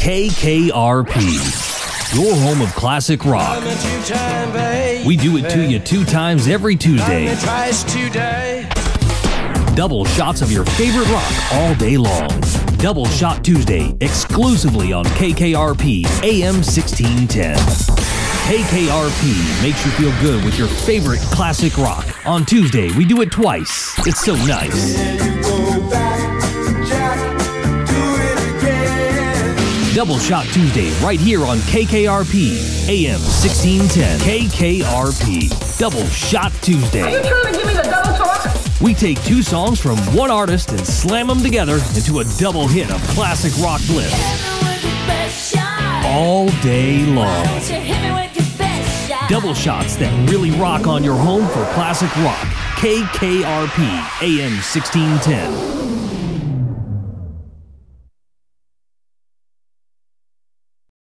KKRP, your home of classic rock. We do it to you two times every Tuesday. Double shots of your favorite rock all day long. Double Shot Tuesday, exclusively on KKRP AM 1610. KKRP makes you feel good with your favorite classic rock. On Tuesday, we do it twice. It's so nice. Double Shot Tuesday, right here on KKRP, AM 1610. KKRP, Double Shot Tuesday. Are you trying to give me the double talk? We take two songs from one artist and slam them together into a double hit of classic rock bliss all day long. Double shots that really rock on your home for classic rock. KKRP AM 1610.